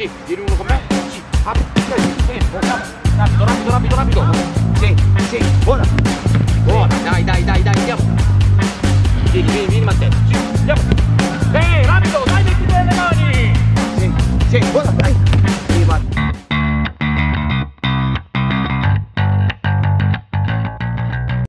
Sì, vieni uno con me. Sì, apri, sì, andiamo. Rapido, rapido, rapido, rapido. Sì, sì, buona. Buona, dai, dai, dai, dai, andiamo. Vieni, vieni, vieni, Matteo. Sì.